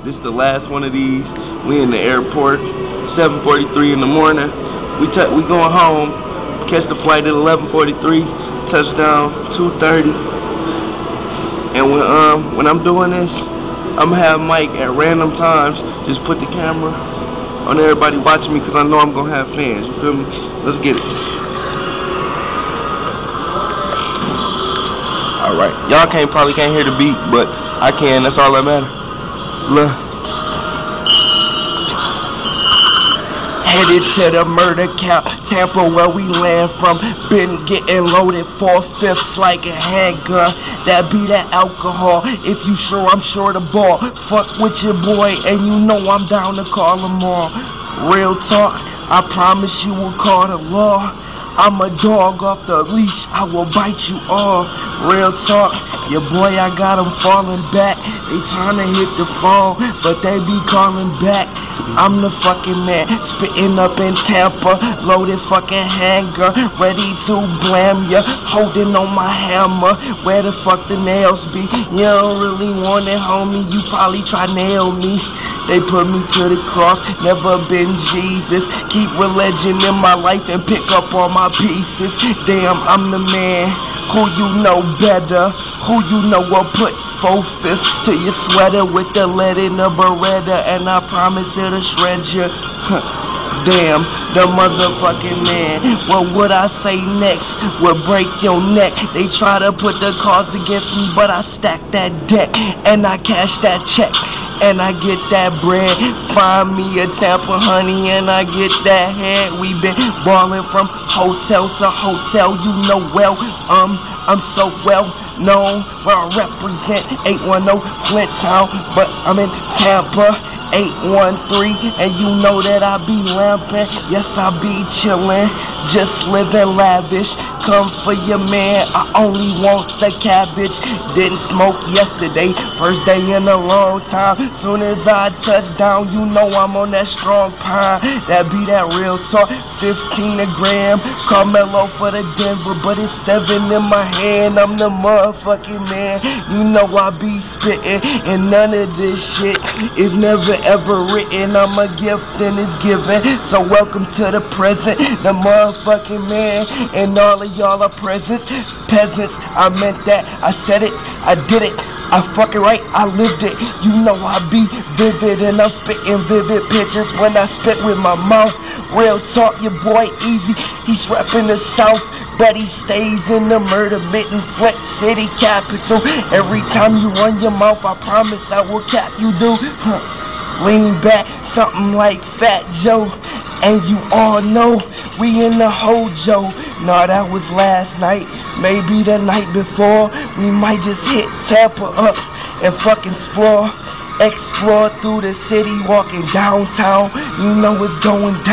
This is the last one of these. We in the airport, 7:43 in the morning. We we going home. Catch the flight at 11:43. Touchdown 2:30. And when um when I'm doing this, I'm gonna have Mike at random times just put the camera on everybody watching me because I know I'm gonna have fans. You feel me? Let's get it. All right, y'all can't probably can't hear the beat, but I can. That's all that matters. Look. Headed to the murder camp, Tampa where we land from. Been getting loaded four fifths like a handgun. That be that alcohol. If you sure, I'm sure the ball. Fuck with your boy, and you know I'm down to call them all. Real talk, I promise you will call the law. I'm a dog off the leash, I will bite you all. Real talk, your boy, I got him falling back. They trying to hit the phone, but they be calling back. I'm the fucking man, spitting up in Tampa, loaded fucking hanger, ready to blam ya, holding on my hammer. Where the fuck the nails be? You don't really want it, homie. You probably try nail me. They put me to the cross, never been Jesus. Keep religion in my life and pick up all my pieces. Damn, I'm the man. Who you know better? Who you know will put four fists to your sweater with the lead in the Beretta, and I promise it'll shred you. Damn, the motherfucking man. What would I say next? Will break your neck. They try to put the cards against me, but I stack that deck and I cash that check and I get that bread. Find me a Tampa honey and I get that head. We been balling from hotel to hotel, you know well. Um, I'm so well known where I represent 810 Flint Town, but I'm in Tampa. 813, and you know that I be lamping. Yes, I be chillin', just living lavish. Come for your man, I only want the cabbage. Didn't smoke yesterday, first day in a long time. Soon as I touch down, you know I'm on that strong pine. That be that real talk, 15 a gram. Carmelo for the Denver, but it's seven in my hand. I'm the motherfucking man. You know I be spittin', and none of this shit is never ever written. I'm a gift and it's given. So welcome to the present, the motherfucking man, and all of y'all are present. Peasants, I meant that. I said it. I did it. I fucking right, I lived it. You know I be vivid and I'm spitting vivid pictures when I spit with my mouth. Real talk, your boy Easy, he's rapping the South. But he stays in the murder mitten, Flex City capital. Every time you run your mouth, I promise I will cap you, do. Lean back, something like Fat Joe. And you all know we in the hojo. Nah, that was last night. Maybe the night before. We might just hit Tampa up and fucking explore. Explore through the city, walking downtown. You know what's going down.